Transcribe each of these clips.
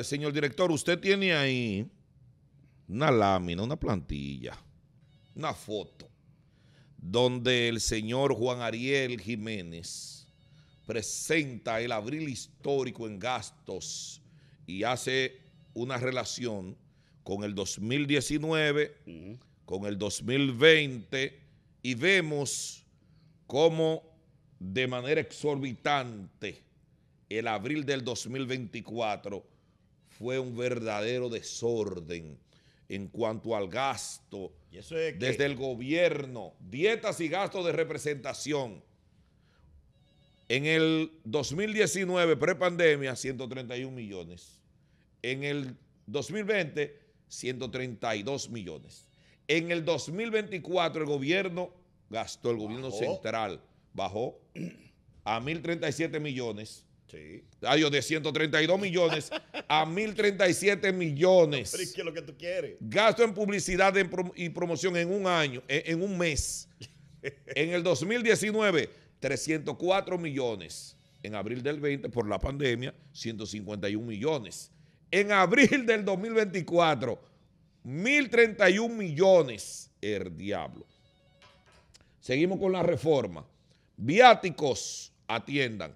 Señor director, usted tiene ahí una lámina, una plantilla, una foto, donde el señor Juan Ariel Jiménez presenta el abril histórico en gastos y hace una relación con el 2019, con el 2020, y vemos cómo de manera exorbitante el abril del 2024 fue un verdadero desorden en cuanto al gasto desde el gobierno, dietas y gastos de representación. En el 2019, prepandemia, 131 millones. En el 2020, 132 millones. En el 2024, el gobierno gastó, el gobierno central bajó a 1.037 millones Sí. de 132 millones a 1.037 millones. Pero ¿qué es lo que tú quieres? Gasto en publicidad y promoción en un año, en, un mes. en el 2019, 304 millones. En abril del 20, por la pandemia, 151 millones. En abril del 2024, 1.031 millones. El diablo. Seguimos con la reforma. Viáticos atiendan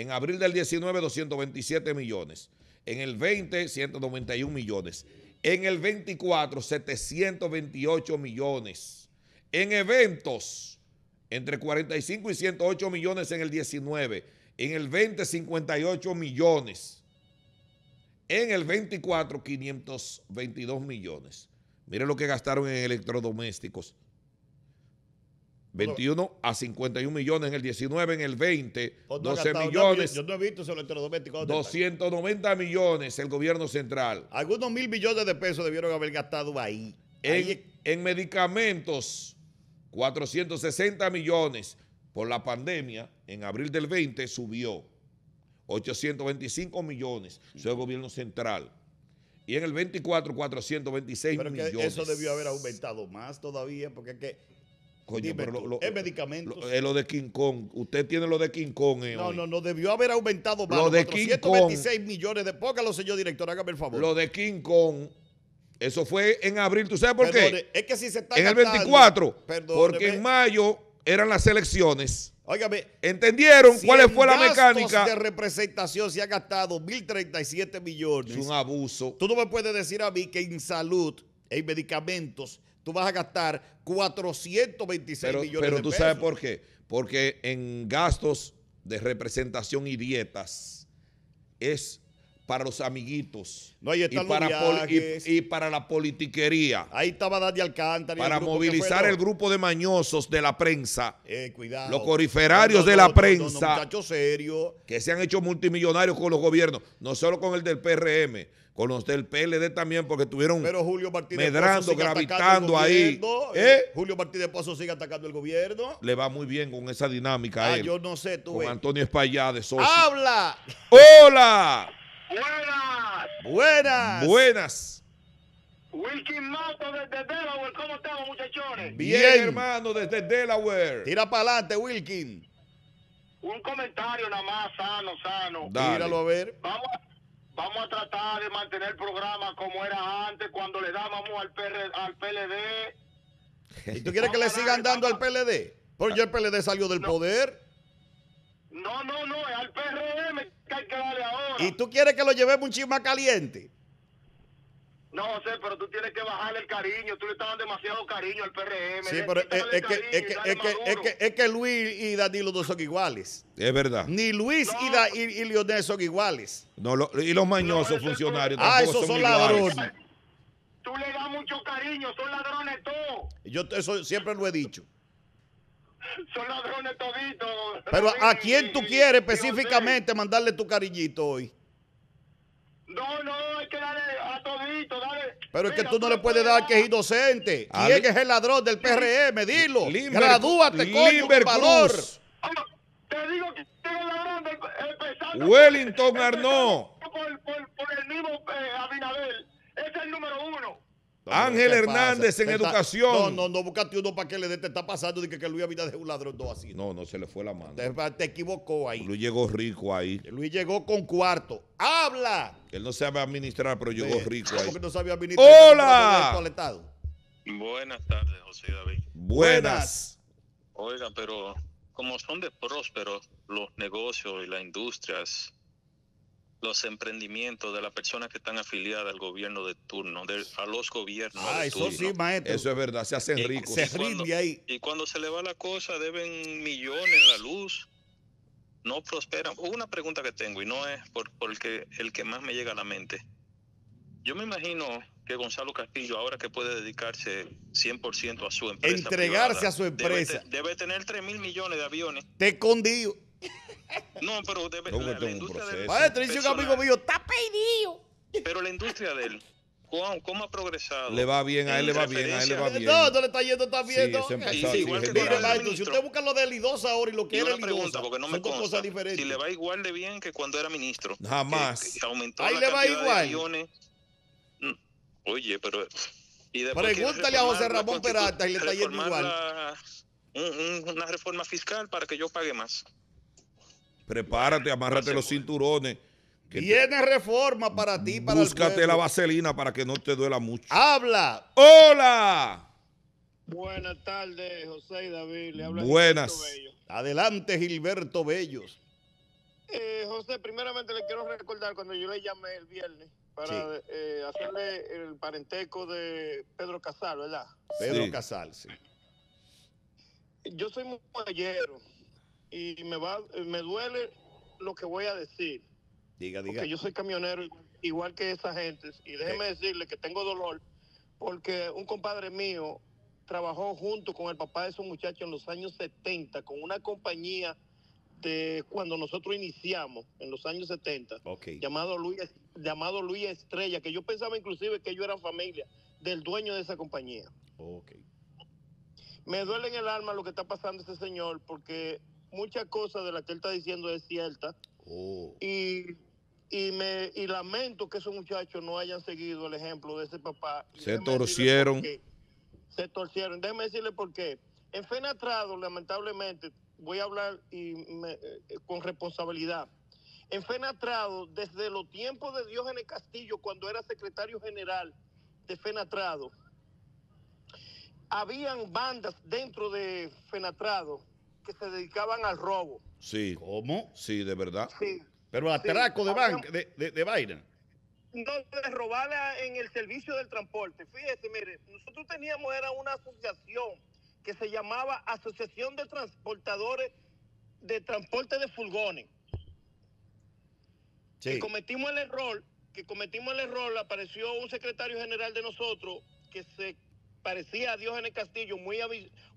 en abril del 19, 227 millones. En el 20, 191 millones. En el 24, 728 millones. En eventos, entre 45 y 108 millones en el 19. En el 20, 58 millones. En el 24, 522 millones. Miren lo que gastaron en electrodomésticos. 21 a 51 millones en el 19, en el 20, 12 millones. yo no he visto electrodoméstico. 290 millones el gobierno central. Algunos mil millones de pesos debieron haber gastado ahí. En, en medicamentos, 460 millones. Por la pandemia, en abril del 20 subió 825 millones. Eso es el gobierno central. Y en el 24, 426 Pero millones. eso debió haber aumentado más todavía, porque es que Coño, pero lo, es medicamentos. es lo de King Kong. Usted tiene lo de King Kong. Eh, no, no, no, debió haber aumentado más. Lo de 426 millones de. Póngalo, señor director, hágame el favor. Lo de King Kong. Eso fue en abril. ¿Tú sabes por qué? Es que si se está. En el 24. porque en mayo eran las elecciones. Óigame. ¿Entendieron cuál fue la mecánica? de representación se ha gastado 1.037 millones. Es un abuso. Tú no me puedes decir a mí que en salud, en medicamentos, tú vas a gastar 426 millones de pesos. Pero tú sabes por qué. Porque en gastos de representación y dietas es para los amiguitos no, y, para y, para la politiquería. Ahí estaba Daddy Alcántara. Para movilizar el grupo de mañosos de la prensa. Eh, cuidado. Los coriferarios de la prensa. muchachos serios. Que se han hecho multimillonarios con los gobiernos. No solo con el del PRM con los del PLD también, porque estuvieron Pero Julio medrando, gravitando ahí. ¿Eh? Julio Martínez Pozo sigue atacando el gobierno. Le va muy bien con esa dinámica ah, a él. yo no sé, tú Con Antonio Espallá de socio. ¡Habla! ¡Hola! ¡Buenas! ¡Buenas! ¡Buenas! Wilkin Mato desde Delaware, ¿cómo estamos, muchachones? Bien, hermano, desde Delaware. Tira para adelante, Wilkin. Un comentario nada más, sano, sano. Tíralo a ver. Vamos a vamos a tratar de mantener el programa como era antes, cuando le dábamos al, al PLD. ¿Y tú quieres que le sigan dando al PLD? Porque el PLD salió del poder. No, no, no, es al PRM que hay que darle ahora. ¿Y tú quieres que lo llevemos un chisme caliente? No, sé, pero tú tienes que bajarle el cariño. Tú le estás dando demasiado cariño al PRM. Sí, pero es, que, es, que, es, que, es, que, Luis y Danilo no son iguales. Es verdad. Ni Luis y, da, y, Lionel son iguales. No, y los mañosos funcionarios Ah, esos son, ladrones. Tú le das mucho cariño, son ladrones todos. Yo eso siempre lo he dicho. Son ladrones toditos. Pero ¿a quién tú quieres específicamente mandarle tu cariñito hoy? No, no, hay que darle a todito, dale. Pero es que tú no le puedes dar que es inocente. ¿Quién es el ladrón del PRM? Dilo. Limber, Gradúate, coño, valor. Te digo que es el ladrón del pesado. Wellington Arnaud. Por, por, por, el mismo eh, Abinadel. Ese es el número uno. Ángel ¿qué Hernández pasa? en educación. No, no, no, búscate uno para que le dé. Te está pasando de que, que Luis Abinader es un ladrón, no así. No, no se le fue la mano. Te, te equivocó ahí. Luis llegó rico ahí. Luis llegó con cuarto. ¡Habla! Él no sabe administrar, pero llegó rico ¿cómo ahí. que no sabía administrar? ¡Hola! Buenas tardes, José David. Buenas. Oiga, pero como son de prósperos los negocios y las industrias, los emprendimientos de las personas que están afiliadas al gobierno de turno, de- a los gobiernos Ah, de eso turno. sí, maestro. Eso es verdad, se hacen Y- ricos. Se cuando- rinde ahí. Y cuando se le va la cosa, deben millones en la luz, no prosperan. Una pregunta que tengo, y no es por, por el, que, el que más me llega a la mente. Yo me imagino que Gonzalo Castillo, ahora que puede dedicarse 100% a su empresa. Entregarse privada, a su debe empresa. te- Debe, tener 3 mil millones de aviones. Te escondido. No, pero debe No, la, la un industria de él proceso. Maestro, dice un amigo mío, está pedido. Pero la industria de él, ¿cómo, cómo ha progresado? Le va bien, a él le va En bien, a él le va bien. No, no le está yendo tan bien. Sí, sí, sí, igual es que verdad. mire, maestro, si usted busca lo de Lidosa ahora y lo que Y era una pregunta, Lidosa, porque no me son cosas diferentes. si le va igual de bien que cuando era ministro. Jamás. que- que aumentó Ahí la le va igual. aviones. Mm, Oye, pero... y Pregúntale a José Ramón Peralta y le está yendo igual. la- un- un- una reforma fiscal para que yo pague más. Prepárate, amárrate los cinturones. que te- Tiene reforma para ti, para búscate el la vaselina para que no te duela mucho. Habla. ¡Hola! Buenas tardes, José y David. Le habla Buenas. Gilberto Bello. Adelante, Gilberto Bellos. Eh, José, primeramente le quiero recordar cuando yo le llamé el viernes para eh, hacerle el parenteco de Pedro Casal, ¿verdad? Pedro Sí. Casal, sí. Yo soy muellero y me va, me duele lo que voy a decir, Diga, diga. porque yo soy camionero igual que esa gente y déjeme decirle que tengo dolor porque un compadre mío trabajó junto con el papá de esos muchachos en los años 70 con una compañía de cuando nosotros iniciamos en los años 70 Ok. llamado Luis llamado Luis Estrella que yo pensaba inclusive que ellos eran familia del dueño de esa compañía Ok. me duele en el alma lo que está pasando ese señor porque muchas cosas de las que él está diciendo es cierta. Oh. y y me y lamento que esos muchachos no hayan seguido el ejemplo de ese papá. Se torcieron. se torcieron. Déjeme decirle por qué. En Fenatrado lamentablemente voy a hablar y me- eh, con responsabilidad. En Fenatrado desde los tiempos de Diógenes Castillo cuando era secretario general de Fenatrado habían bandas dentro de Fenatrado que se dedicaban al robo Sí, ¿Cómo? sí, de verdad. sí Pero atraco de, había- banca, de, de, de vaina. no de robarla en el servicio del transporte. Fíjese, mire, nosotros teníamos era una asociación que se llamaba Asociación de Transportadores de Transporte de Furgones. Sí. Que cometimos el error, que cometimos el error, apareció un secretario general de nosotros que se parecía a Diógenes Castillo, muy,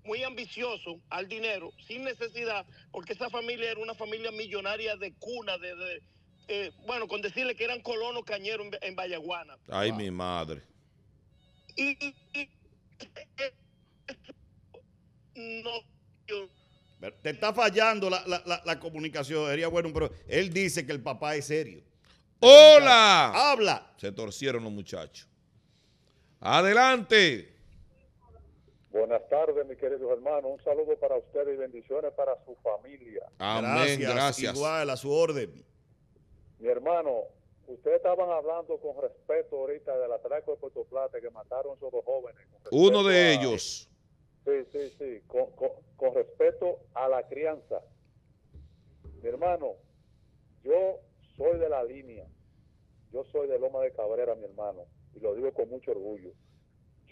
muy ambicioso al dinero, sin necesidad, porque esa familia era una familia millonaria de cuna, de, de, eh, bueno, con decirle que eran colonos cañeros en, en Vallaguana. Ay, Wow. mi madre. Y, y- y- no, yo- Te está fallando la, la, la, la comunicación. Sería bueno, pero él dice que el papá es serio. ¡Hola! Habla. Se torcieron los muchachos. Adelante. Buenas tardes, mis queridos hermanos. Un saludo para ustedes y bendiciones para su familia. Amén, gracias. Igual a su orden. Mi hermano, ustedes estaban hablando con respeto ahorita del atraco de Puerto Plata que mataron esos dos jóvenes. Uno de a- ellos. Sí, sí, sí. Con, con- con respeto a la crianza. Mi hermano, yo soy de la línea. Yo soy de Loma de Cabrera, mi hermano. Y lo digo con mucho orgullo.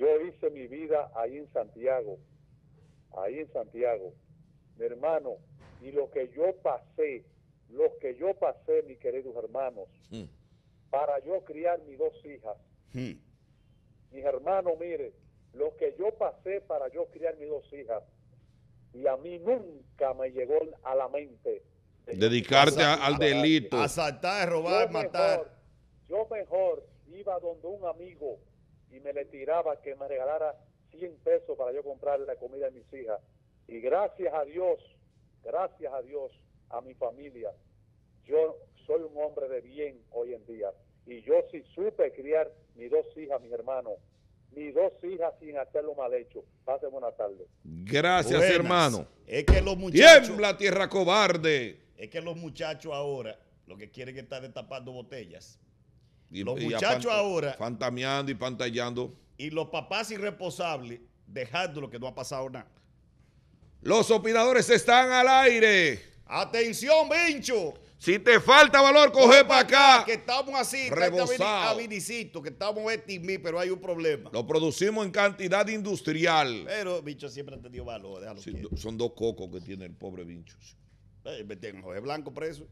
Yo hice mi vida ahí en Santiago. Ahí en Santiago. Mi hermano, y lo que yo pasé, lo que yo pasé, mis queridos hermanos, Mm. para yo criar mis dos hijas. Hmm. Mis hermanos, mire, lo que yo pasé para yo criar mis dos hijas, y a mí nunca me llegó a la mente de Dedicarte a- al delito. Asaltar, Yo robar, mejor, matar. yo mejor iba donde un amigo y me le tiraba que me regalara 100 pesos para yo comprarle la comida a mis hijas. Y gracias a Dios, gracias a Dios, a mi familia, yo soy un hombre de bien hoy en día. Y yo sí supe criar mis dos hijas, mis hermanos, mis dos hijas sin hacerlo mal hecho. Pase buena tarde. Gracias, Buenas. hermano. Es que los muchachos, Tiembla, tierra cobarde. es que los muchachos ahora lo que quieren es estar destapando botellas. Y- Los muchachos ahora- Fantameando y pantallando. Y los papás irresponsables dejando lo que no ha pasado nada. Los opinadores están al aire. Atención, Vincho. Si te falta valor, coge para acá. Que estamos así, a Vinicito, que estamos estimí, pero hay un problema. Lo producimos en cantidad industrial. Pero Vincho siempre ha tenido valor, déjalo Sí, son dos cocos que tiene el pobre Vincho. Eh, meten a Jorge Blanco preso.